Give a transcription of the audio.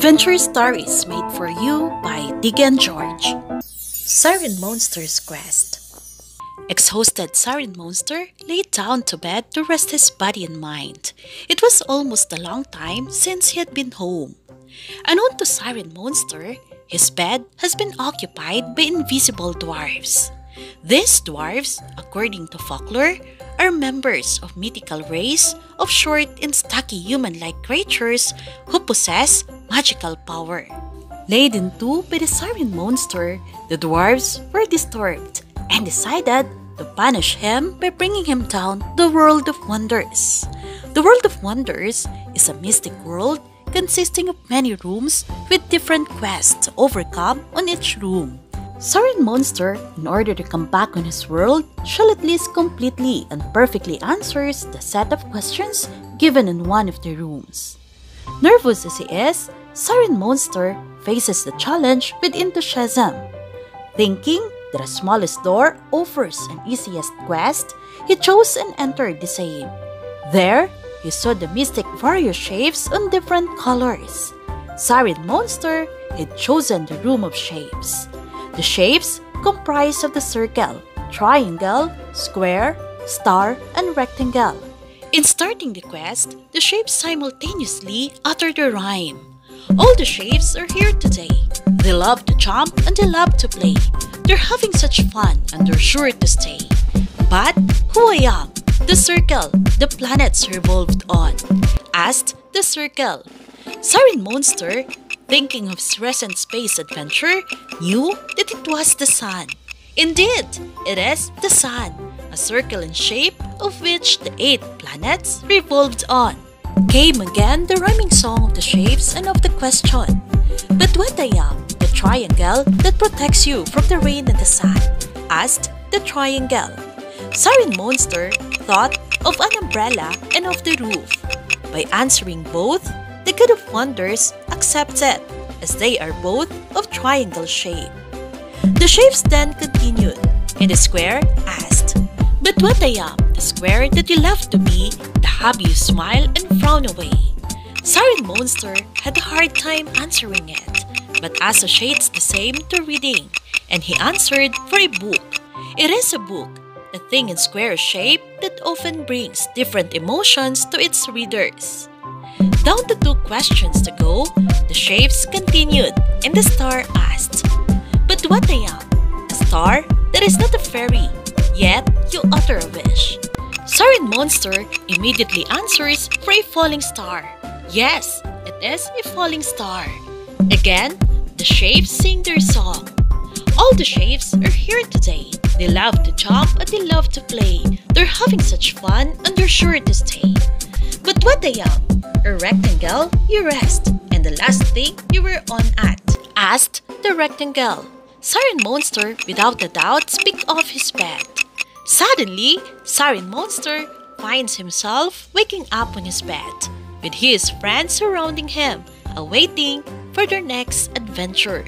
Adventure stories made for you by Dyggie and George. Siren Monster's Quest Exhausted Siren Monster laid down to bed to rest his body and mind. It was almost a long time since he had been home. Unknown to Siren Monster, his bed has been occupied by invisible dwarves. These dwarves, according to folklore, are members of mythical race of short and stocky human-like creatures who possess magical power. Laden too by the siren monster, the dwarves were disturbed and decided to punish him by bringing him down the world of wonders. The world of wonders is a mystic world consisting of many rooms with different quests to overcome on each room. Siren Monster, in order to come back on his world, shall at least completely and perfectly answers the set of questions given in one of the rooms. Nervous as he is, Siren Monster faces the challenge with enthusiasm. Thinking that the smallest door offers an easiest quest, he chose and entered the same. There, he saw the mystic various shapes on different colors. Siren Monster had chosen the Room of Shapes. The shapes comprise of the circle, triangle, square, star, and rectangle. In starting the quest, the shapes simultaneously utter the rhyme. All the shapes are here today. They love to jump and they love to play. They're having such fun and they're sure to stay. But who I am? The circle the planets revolved on, asked the circle. Siren Monster thinking of his recent space adventure, knew that it was the sun. Indeed, it is the sun, a circle in shape of which the eight planets revolved on. Came again the rhyming song of the shapes and of the question. But what I am, the triangle that protects you from the rain and the sun? asked the triangle. Siren Monster thought of an umbrella and of the roof. By answering both, the God of Wonders accepts it, as they are both of triangle shape. The shapes then continued, and the square asked, But what I am, the square that you love to be, the happy you smile and frown away. Siren Monster had a hard time answering it, but associates the same to reading, and he answered for a book. It is a book, a thing in square shape that often brings different emotions to its readers. Down to two questions to go, the shapes continued, and the star asked, But what I am? A star that is not a fairy, yet you utter a wish. Siren Monster immediately answers for a falling star. Yes, it is a falling star. Again, the shapes sing their song. All the shapes are here today. They love to jump and they love to play. They're having such fun and they're sure to stay. But what I am? A rectangle, you rest, and the last thing you were on at, asked the rectangle. Siren Monster, without a doubt, speak off his bed. Suddenly, Siren Monster finds himself waking up on his bed, with his friends surrounding him, awaiting for their next adventure.